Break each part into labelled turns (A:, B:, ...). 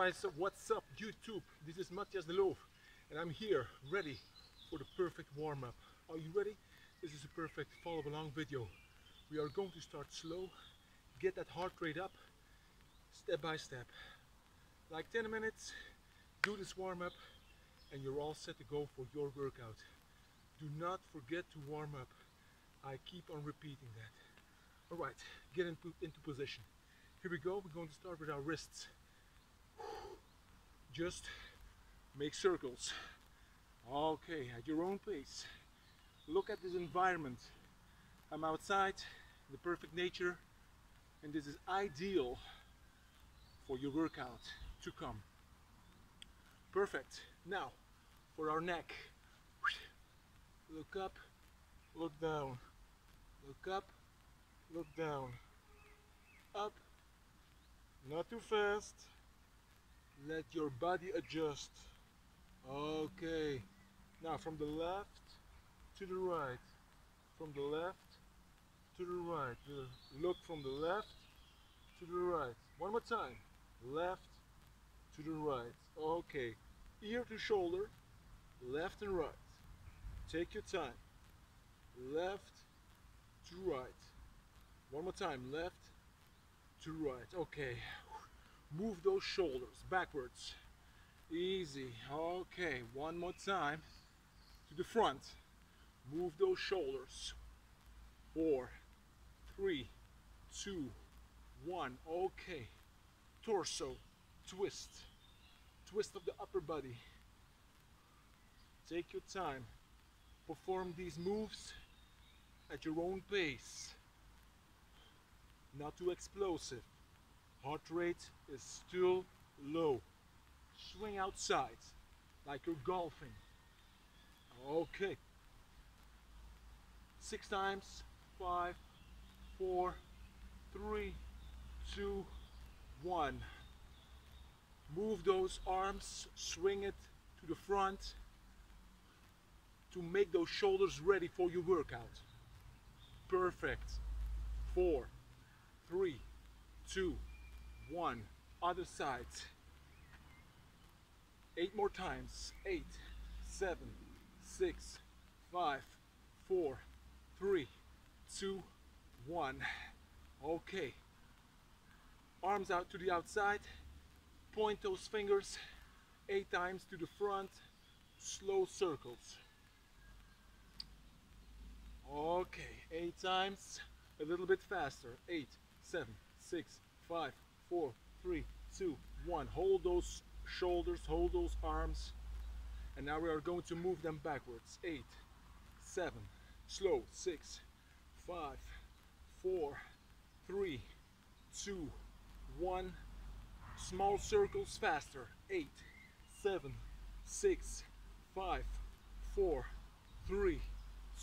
A: what's up, what's up YouTube? This is Matthias Deloof and I'm here ready for the perfect warm-up. Are you ready? This is a perfect follow along video. We are going to start slow, get that heart rate up, step by step. Like 10 minutes, do this warm-up and you're all set to go for your workout. Do not forget to warm up. I keep on repeating that. Alright, get into, into position. Here we go, we're going to start with our wrists. Just make circles. Okay, at your own pace. Look at this environment. I'm outside, the perfect nature, and this is ideal for your workout to come. Perfect. Now, for our neck. Look up, look down. Look up, look down. Up, not too fast. Let your body adjust. Okay. Now from the left to the right. From the left to the right. Look from the left to the right. One more time. Left to the right. Okay. Ear to shoulder. Left and right. Take your time. Left to right. One more time. Left to right. Okay. Move those shoulders backwards. Easy. Okay. One more time. To the front. Move those shoulders. Four, three, two, one. Okay. Torso. Twist. Twist of the upper body. Take your time. Perform these moves at your own pace. Not too explosive. Heart rate is still low. Swing outside like you're golfing. Okay. Six times. Five, four, three, two, one. Move those arms, swing it to the front to make those shoulders ready for your workout. Perfect. Four, three, two, one. Other side. Eight more times. Eight, seven, six, five, four, three, two, one. Okay. Arms out to the outside. Point those fingers eight times to the front. Slow circles. Okay, eight times. A little bit faster. Eight, seven, six, five, four, three, two, one. Hold those shoulders, hold those arms. And now we are going to move them backwards. Eight, seven, slow, six, five, four, three, two, one. Small circles faster. Eight, seven, six, five, four, three,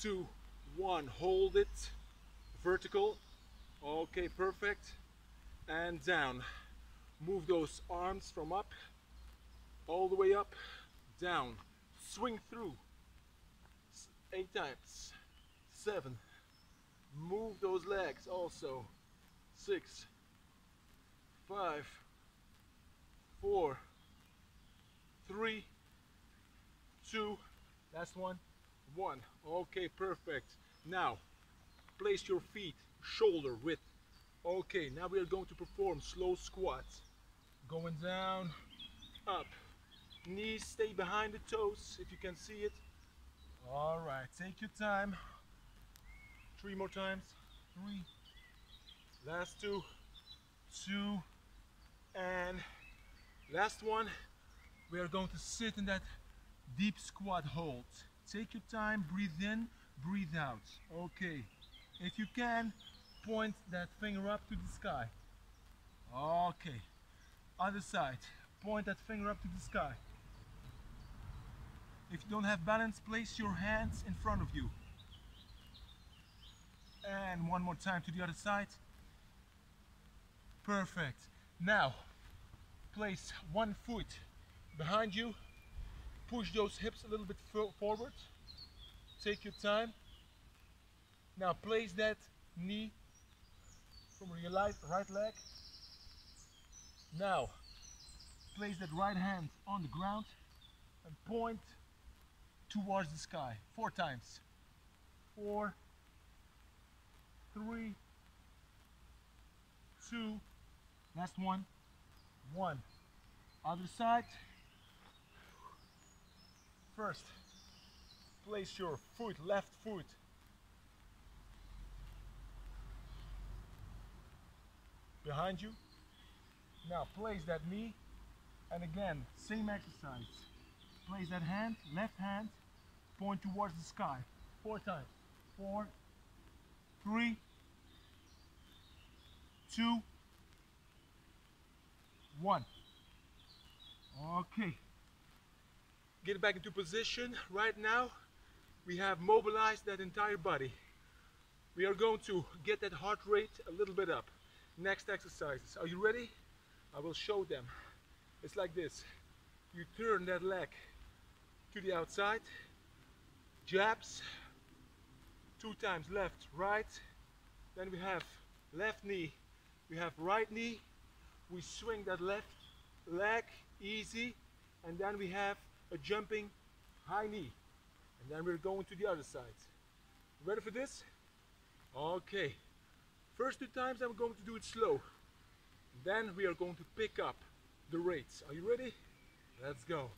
A: two, one. Hold it. Vertical. Okay, perfect. And down. Move those arms from up, all the way up, down. Swing through. Eight times. Seven. Move those legs also. Six. Five. Four. Three. Two. Last one. One. Okay, perfect. Now, place your feet shoulder width. Okay, now we are going to perform slow squats. Going down, up. Knees stay behind the toes if you can see it. All right, take your time. Three more times. Three. Last two. Two. And last one. We are going to sit in that deep squat hold. Take your time, breathe in, breathe out. Okay. If you can, point that finger up to the sky. Okay. Other side. Point that finger up to the sky. If you don't have balance, place your hands in front of you. And one more time to the other side. Perfect. Now, place one foot behind you. Push those hips a little bit forward. Take your time. Now place that knee from your right, leg. Now, place that right hand on the ground and point towards the sky four times. Four, three, two, last one, one. Other side. First, place your foot, left foot, behind you. Now place that knee and again, same exercise. Place that hand, left hand, point towards the sky. Four times. Four, three, two, one. Okay. Get back into position. Right now, we have mobilized that entire body. We are going to get that heart rate a little bit up. Next exercises. Are you ready? I will show them. It's like this. You turn that leg to the outside, jabs, two times left, right. Then we have left knee, we have right knee. We swing that left leg easy, and then we have a jumping high knee. And then we're going to the other side. Ready for this? Okay. First two times I'm going to do it slow. Then we are going to pick up the rates. Are you ready? Let's go.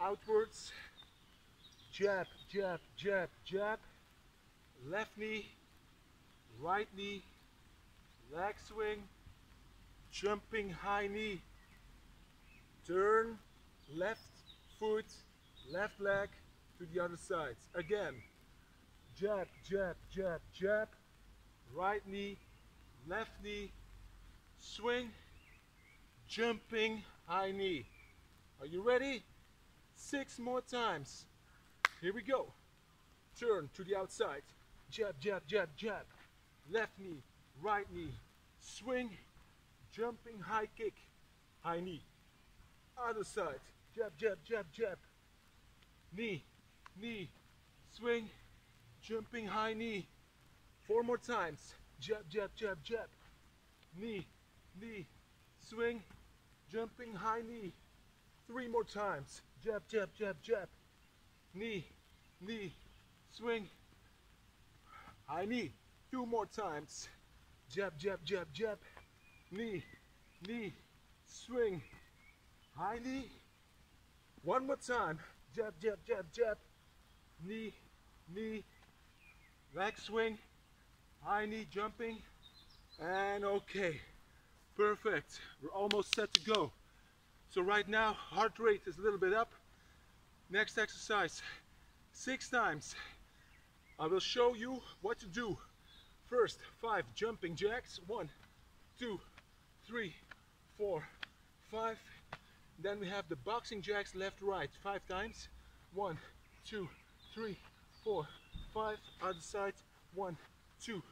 A: Outwards. Jab, jab, jab, jab. Left knee, right knee, leg swing, jumping high knee. Turn, left foot, left leg to the other side. Again, jab, jab, jab, jab right knee, left knee, swing, jumping high knee. Are you ready? Six more times. Here we go. Turn to the outside. Jab, jab, jab, jab. Left knee, right knee. Swing, jumping high kick, high knee. Other side. Jab, jab, jab, jab. Knee, knee, swing, jumping high knee. Four more times. Jab, jab, jab, jab. Knee, knee, swing, jumping high knee. Three more times. Jab, jab, jab, jab. Knee, knee, swing, high knee. Two more times. Jab, jab, jab, jab. Knee, knee, swing, high knee. One more time. Jab, jab, jab, jab. Knee, knee, leg swing, high knee jumping, and okay, perfect. We're almost set to go. So right now, heart rate is a little bit up. Next exercise, six times. I will show you what to do. First, five jumping jacks. One, two, three, four, five. Then we have the boxing jacks left, right, five times. One, two, three, four, five. Other side, one, two,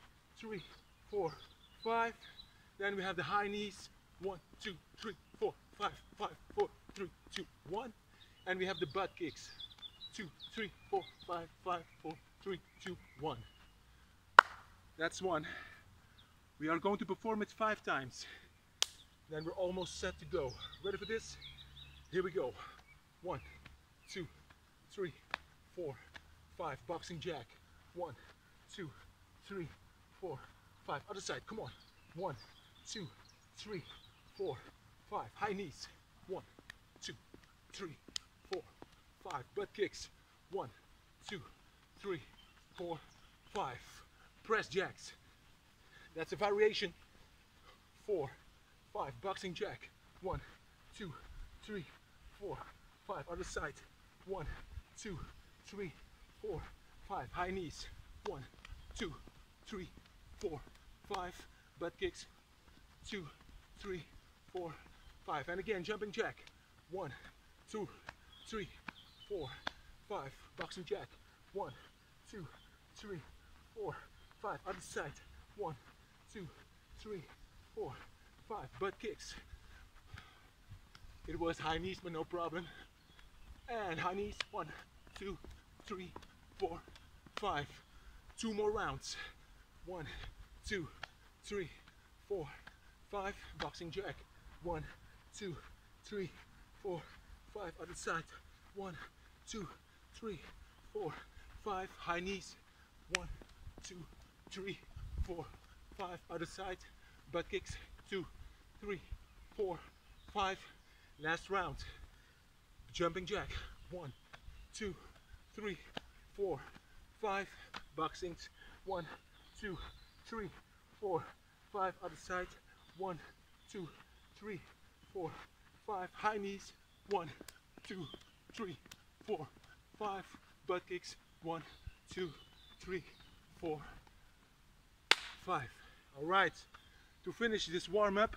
A: three, four, five. Then we have the high knees. One, two, three, four, five, five, four, three, two, one. And we have the butt kicks. Two, three, four, five, five, four, three, two, one. That's one. We are going to perform it five times. Then we're almost set to go. Ready for this? Here we go. One, two, three, four, five. Boxing jack. One, two, three, four, five. Other side, come on. One, two, three, four, five. High knees. One, two, three, four, five. Butt kicks. One, two, three, four, five. Press jacks. That's a variation. Four, five. Boxing jack. One, two, three, four, five. Other side. One, two, three, four, five. High knees. One, two, three, four, five. Butt kicks. Two, three, four, five. And again, jumping jack. One, two, three, four, five. Boxing jack. One, two, three, four, five. Other side. One, two, three, four, five. Butt kicks. It was high knees, but no problem. And high knees. One, two, three, four, five. Two more rounds. One, two, three, four, five. Boxing jack. One, two, three, four, five. Other side. One, two, three, four, five. High knees. One, two, three, four, five. Other side. Butt kicks. Two, three, four, five. Last round. Jumping jack. One, two, three, four, five. Boxings. One, two, three, four, five. Other side. One, two, three, four, five. High knees. One, two, three, four, five. Butt kicks. One, two, three, four, five. All right. To finish this warm up,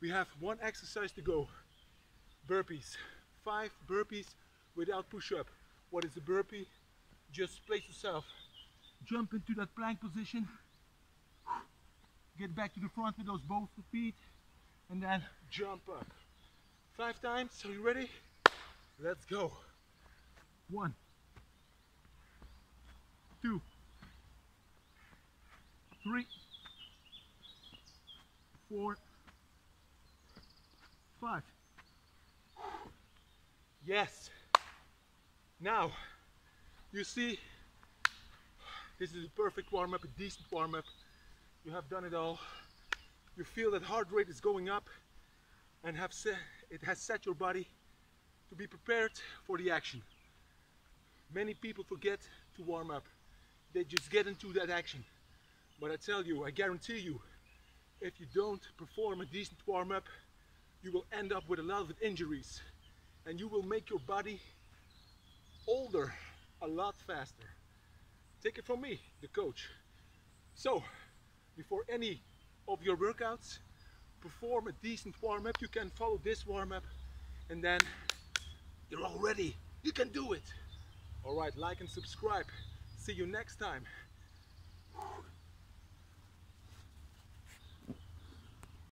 A: we have one exercise to go. Burpees. Five burpees without push-up. What is a burpee? Just place yourself. Jump into that plank position. Get back to the front with those both feet. And then jump up. Five times. Are you ready? Let's go. One. Two. Three. Four. Five. Yes. Now, you see, this is a perfect warm up, a decent warm up. You have done it all. You feel that heart rate is going up and have set, it has set your body to be prepared for the action. Many people forget to warm up. They just get into that action. But I tell you, I guarantee you, if you don't perform a decent warm up, you will end up with a lot of injuries and you will make your body older a lot faster. Take it from me, the coach. So, before any of your workouts, perform a decent warm-up. You can follow this warm-up and then you're all ready. You can do it. All right, like and subscribe. See you next time.